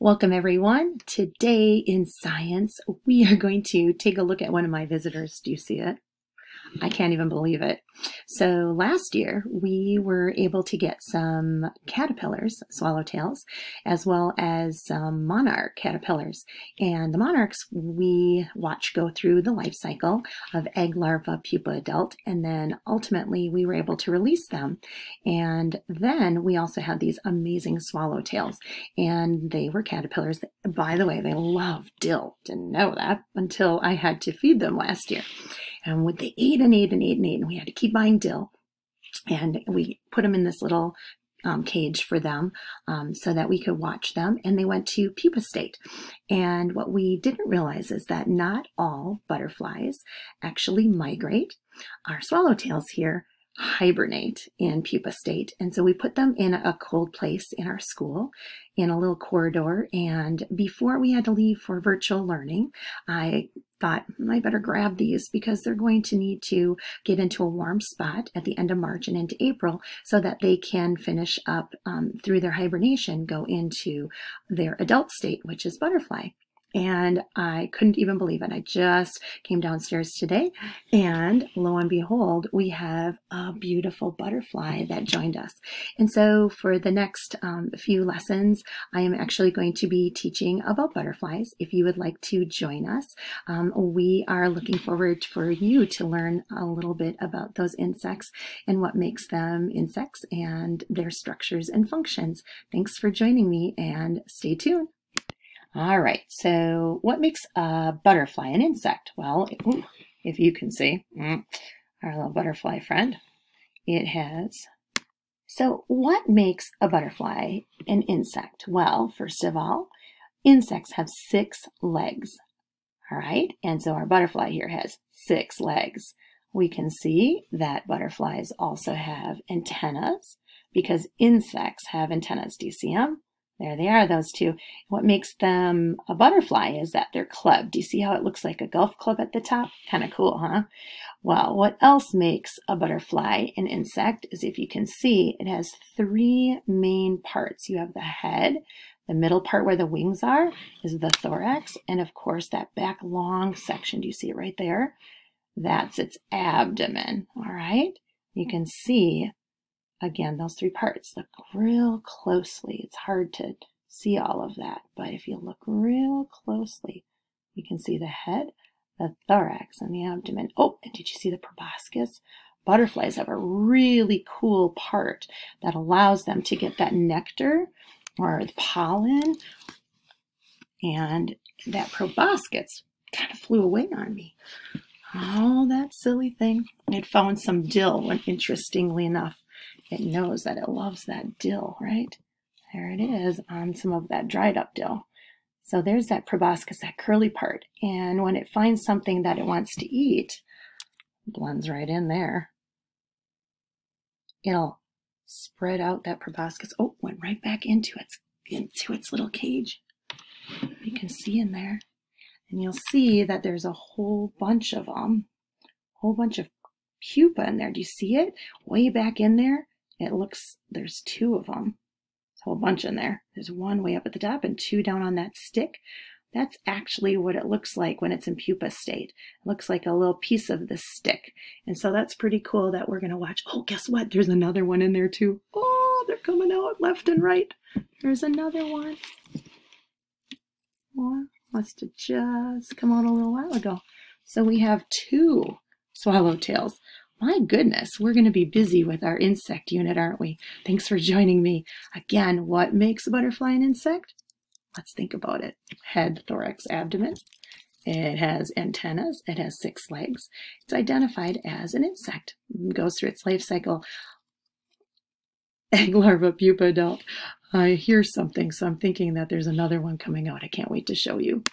Welcome everyone. Today in science, we are going to take a look at one of my visitors. Do you see it? I can't even believe it. So last year we were able to get some caterpillars, swallowtails, as well as some monarch caterpillars. And the monarchs we watch go through the life cycle of egg, larva, pupa, adult, and then ultimately we were able to release them. And then we also had these amazing swallowtails, and they were caterpillars. By the way, they love dill. Didn't know that until I had to feed them last year. And what they ate and ate and ate and ate, and we had to keep buying dill. And we put them in this little um, cage for them um, so that we could watch them. And they went to pupa state. And what we didn't realize is that not all butterflies actually migrate. Our swallowtails here hibernate in pupa state. And so we put them in a cold place in our school in a little corridor. And before we had to leave for virtual learning, I thought I better grab these because they're going to need to get into a warm spot at the end of March and into April so that they can finish up um, through their hibernation, go into their adult state, which is butterfly and I couldn't even believe it. I just came downstairs today, and lo and behold, we have a beautiful butterfly that joined us. And so, for the next um, few lessons, I am actually going to be teaching about butterflies. If you would like to join us, um, we are looking forward for you to learn a little bit about those insects and what makes them insects and their structures and functions. Thanks for joining me, and stay tuned. All right, so what makes a butterfly an insect? Well, if you can see, mm, our little butterfly friend, it has. So what makes a butterfly an insect? Well, first of all, insects have six legs. All right, and so our butterfly here has six legs. We can see that butterflies also have antennas because insects have antennas. Do you see them? There they are, those two. What makes them a butterfly is that they're clubbed. Do you see how it looks like a golf club at the top? Kind of cool, huh? Well, what else makes a butterfly an insect is if you can see, it has three main parts. You have the head, the middle part where the wings are is the thorax, and of course that back long section, do you see it right there? That's its abdomen, all right? You can see again, those three parts. Look real closely. It's hard to see all of that, but if you look real closely, you can see the head, the thorax, and the abdomen. Oh, and did you see the proboscis? Butterflies have a really cool part that allows them to get that nectar or the pollen. And that proboscis kind of flew away on me. Oh, that silly thing. It found some dill, interestingly enough it knows that it loves that dill, right? There it is on some of that dried up dill. So there's that proboscis, that curly part. And when it finds something that it wants to eat, blends right in there. It'll spread out that proboscis. Oh, went right back into its into its little cage. You can see in there. And you'll see that there's a whole bunch of them, a whole bunch of pupa in there. Do you see it? Way back in there. It looks, there's two of them. There's a whole bunch in there. There's one way up at the top and two down on that stick. That's actually what it looks like when it's in pupa state. It looks like a little piece of the stick. And so that's pretty cool that we're going to watch. Oh, guess what? There's another one in there too. Oh, they're coming out left and right. There's another one. Well, must have just come out a little while ago. So we have two swallowtails. My goodness, we're going to be busy with our insect unit, aren't we? Thanks for joining me. Again, what makes a butterfly an insect? Let's think about it. Head, thorax, abdomen. It has antennas. It has six legs. It's identified as an insect. It goes through its life cycle. Egg, larva, pupa, adult. I hear something, so I'm thinking that there's another one coming out. I can't wait to show you.